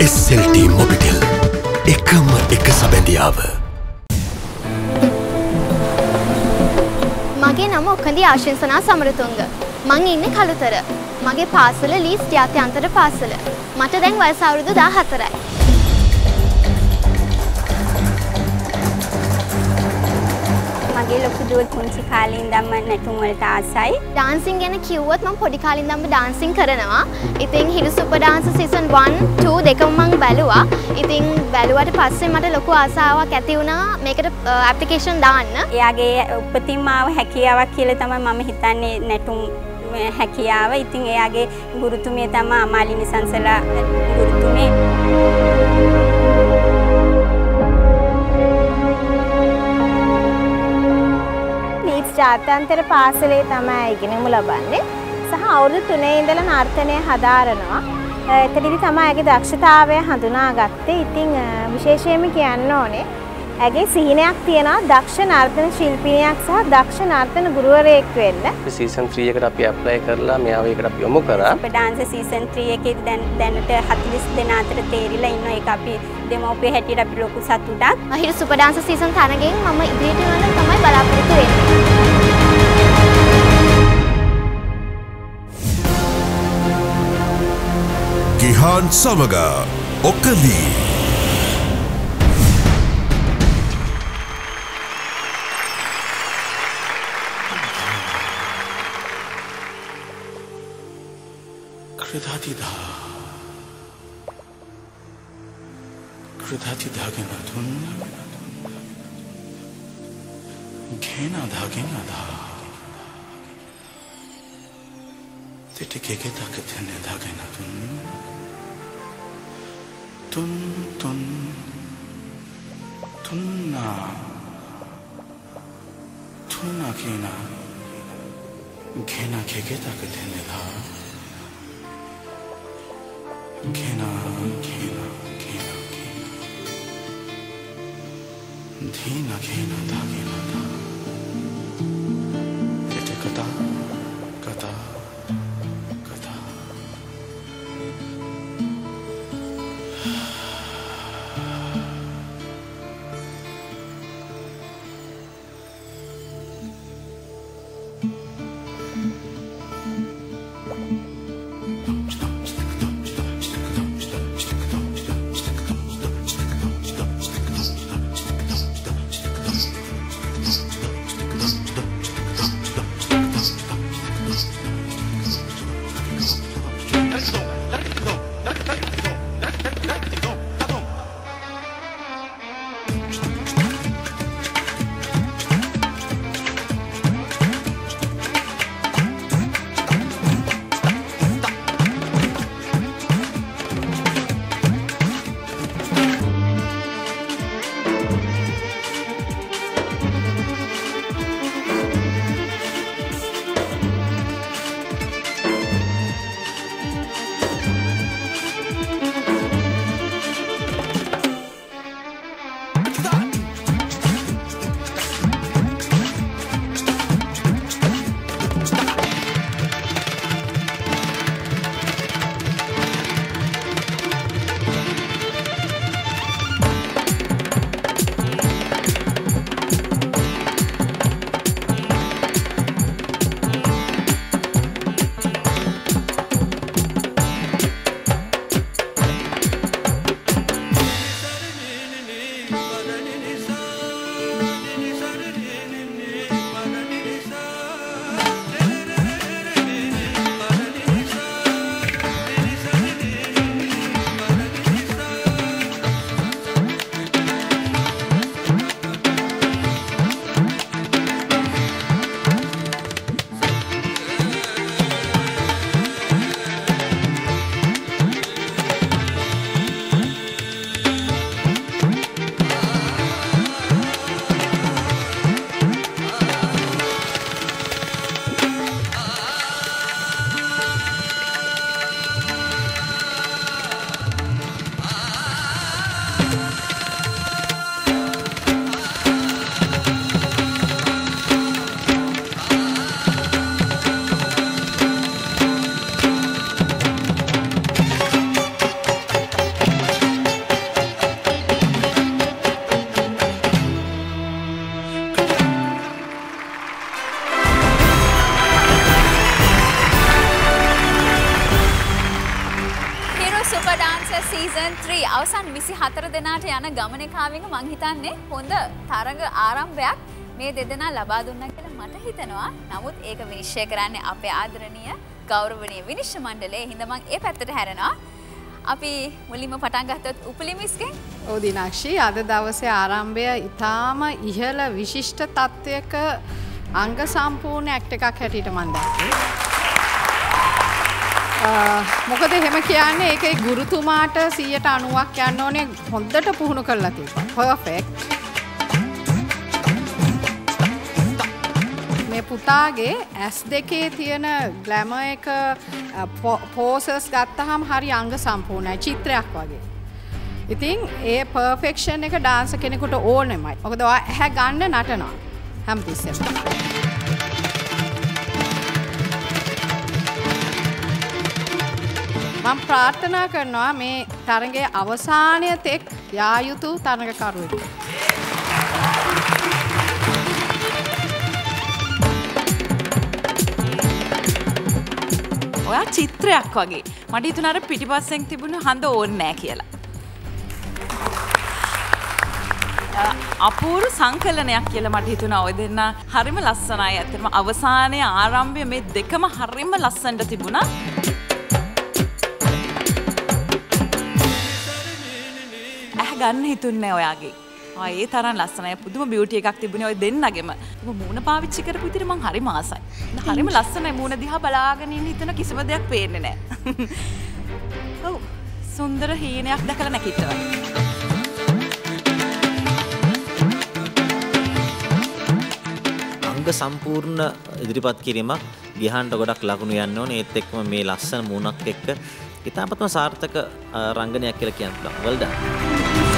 SLT Mobitel එකම එක සබැඳියාව මගේ නම ඔක්කඳී ආශංසනා සමරතුංග. මං ඉන්නේ කළුතර. මගේ පාසල ලීස් ජාත්‍යන්තර පාසල. මට දැන් වයස අවුරුදු 14යි. මගේ ලොකු දුව පුංචි කාලේ ඉඳන්ම නැටුම් වලට ආසයි. ඩාන්සින් ගැන කිව්වොත් මම පොඩි කාලේ ඉඳන්ම ඩාන්සින් කරනවා. ඉතින් හිරු සුපර් ඩාන්ස් සීසන් 1 2 දෙකම මම බැලුවා. ඉතින් බැලුවට පස්සේ මට ලොකු ආසාවක් ඇති වුණා මේකට ඇප්ලිකේෂන් දාන්න. එයාගේ උපතින්ම ආව හැකියාවක් කියලා තමයි මම හිතන්නේ නැටුම් හැකියාව. ඉතින් එයාගේ ගුරුතුමිය තමයි අමාලි නිසංසලා ගුරුතුමිය. ජාත්‍යන්තර පාසලේ තමයි ඉගෙනීම ලබන්නේ සහ අවුරුදු 3 ඉඳලා නර්තනය හදාරනවා. එතනදි තමයි ඇගේ දක්ෂතාවය හඳුනාගත්තේ. ඉතින් විශේෂයෙන්ම කියන්න ඕනේ ඇගේ සිහිනයක් තියෙනවා දක්ෂ නර්තන ශිල්පිනියක් සහ දක්ෂ නර්තන ගුරුවරයෙක් වෙන්න. සීසන් 3 එකට අපි ඇප්ලයි කරලා මෙයාව ඒකට අපි යොමු කරා. අපේ ඩාන්ස් සීසන් 3 එකේ දැන් දැනට 40 දෙනා අතර තේරිලා ඉන්නවා. ඒක අපි දෙමව්පිය හැටියට අපි ලොකු සතුටක්. මහිර සුපර් ඩාන්ස් සීසන් තරගෙන් මම ඉදිරියට යන්න තමයි බලාපොරොත්තු වෙන්නේ. Iwan Samaga, Okali. 그다디다 그다디다게 나돈나 개나 다게나 다 तेटे के के ताकत है ने धागे ना तुम 둔둔 둔나. 투나 개나. 개나 개개다 그대네가. 개나 개나 개나 개나. 디나 개나 다 개나 다. 3 අවසන් 24 දෙනාට යන ගමනේ කාවින්ග මං හිතන්නේ හොඳ තරඟ ආරම්භයක් මේ දෙදෙනා ලබා දුන්නා කියලා මට හිතෙනවා. නමුත් ඒක විනිශ්චය කරන්නේ අපේ ආදරණීය ගෞරවනීය විනිශ්චය මණ්ඩලය. හින්දා මං ඒ පැත්තට හැරෙනවා. අපි මුලින්ම පටන් ගත්තොත් උපලිමිස්ගෙන් ඔව් දිනක්ෂි අද දවසේ ආරම්භය ඊටාම ඉහළ විශිෂ්ට තත්ත්වයක අංග සම්පූර්ණ ඇක්ට් එකක් හැටියට මම දැක්කේ. මොකද එහෙම කියන්නේ ඒකේ ගුරුතුමාට 190ක් යන්න ඕනේ හොඳට පුහුණු කරලා තිබ්බා. පර්ෆෙක්ට්. මේ පුතාගේ ඇස් දෙකේ තියෙන ග්ලැම එක පෝසස් ගත්තහම් හරි අංග සම්පූර්ණයි චිත්‍රයක් වගේ. ඉතින් ඒ පර්ෆෙක්ෂන් එක ඩාන්ස කෙනෙකුට ඕනෙමයි. මොකද ඔයා ඇහැ ගන්න නටනවා හැමතිස්සෙම. මම ප්‍රාර්ථනා කරනවා මේ තරගේ අවසානය තෙක් යා යුතු තරගකරුවෙක්. ඔයා චිත්‍රයක් වගේ මට හිතුනර පිටිපස්සෙන් තිබුණ හඳ ඕන්නෑ කියලා. අපූරු සංකලනයක් කියල මට හිතුන ඔය දෙන්න හරිම ලස්සනයි ඇතරම අවසානය ආරම්භය මේ දෙකම හරිම ලස්සන්ට තිබුණා. ගන්න හිතුන්නේ ඔයාගේ. ඒ තරම් ලස්සනයි පුදුම බියුටි එකක් තිබුණේ ඔය දෙන්නගෙම. මූණ පාවිච්චි කරපු විදිහට මං හරි මාසයි. හරිම ලස්සනයි මූණ දිහා බලාගෙන ඉන්න හිතන කිසිම දෙයක් පේන්නේ නැහැ. ඔව් සුන්දර හීනයක් දැකලා නැකිටවා. අංග සම්පූර්ණ ඉදිරිපත් කිරීමක් ගිහන්ට ගොඩක් ලකුණු යන්න ඕනේ ඒත් එක්කම මේ ලස්සන මූණක් එක්ක ඉතාමත්ම සාර්ථක රංගනයක් කියලා කියන්න පුළුවන්. well done.